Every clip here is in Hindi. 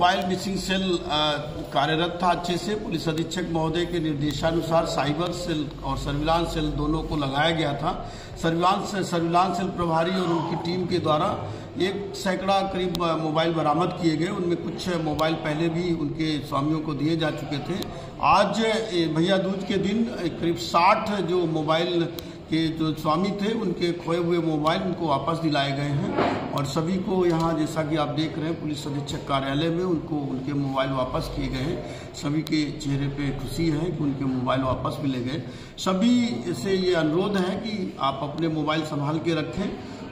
मोबाइल मिसिंग सेल कार्यरत था अच्छे से। पुलिस अधीक्षक महोदय के निर्देशानुसार साइबर सेल और सर्विलांस सेल दोनों को लगाया गया था। सर्विलांस सर्विलांस सेल प्रभारी और उनकी टीम के द्वारा एक सैकड़ा करीब मोबाइल बरामद किए गए। उनमें कुछ मोबाइल पहले भी उनके स्वामियों को दिए जा चुके थे। आज भैया दूज के दिन करीब साठ जो मोबाइल के जो स्वामी थे, उनके खोए हुए मोबाइल उनको वापस दिलाए गए हैं और सभी को यहाँ, जैसा कि आप देख रहे हैं, पुलिस अधीक्षक कार्यालय में उनको, उनके मोबाइल वापस किए गए हैं। सभी के चेहरे पे खुशी है कि उनके मोबाइल वापस मिले गए। सभी से ये अनुरोध है कि आप अपने मोबाइल संभाल के रखें।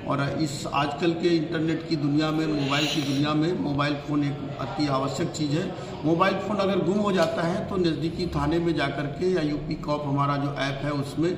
और इस आजकल के इंटरनेट की दुनिया में, मोबाइल की दुनिया में, मोबाइल फ़ोन एक अति आवश्यक चीज़ है। मोबाइल फ़ोन अगर गुम हो जाता है तो नज़दीकी थाने में जाकर के या यूपी कॉप हमारा जो ऐप है उसमें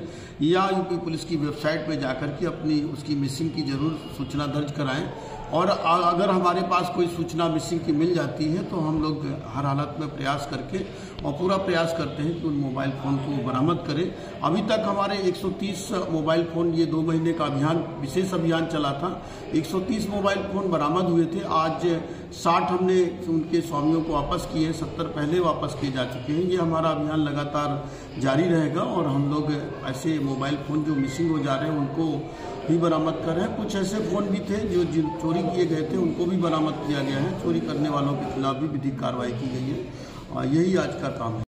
या यूपी पुलिस की वेबसाइट पे जाकर के अपनी उसकी मिसिंग की ज़रूर सूचना दर्ज कराएँ। और अगर हमारे पास कोई सूचना मिसिंग की मिल जाती है तो हम लोग हर हालत में प्रयास करके और पूरा प्रयास करते हैं कि उन मोबाइल फ़ोन को बरामद करें। अभी तक हमारे 130 मोबाइल फ़ोन ये दो महीने का अभियान, विशेष अभियान चला था। 130 मोबाइल फ़ोन बरामद हुए थे। आज 60 हमने उनके स्वामियों को वापस किए सत्तर पहले वापस किए जा चुके हैं। ये हमारा अभियान लगातार जारी रहेगा और हम लोग ऐसे मोबाइल फ़ोन जो मिसिंग हो जा रहे हैं, उनको भी बरामद कर रहे हैं। कुछ ऐसे फ़ोन भी थे जो जिन चोरी किए गए थे, उनको भी बरामद किया गया है। चोरी करने वालों के खिलाफ भी विधिक कार्रवाई की गई है। यही आज का काम है।